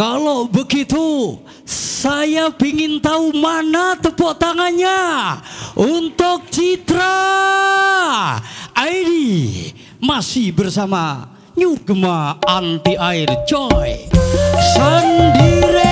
Kalau begitu, saya ingin tahu mana tepuk tangannya untuk Citra ID masih bersama New Gema Anti Air Joy Sandire.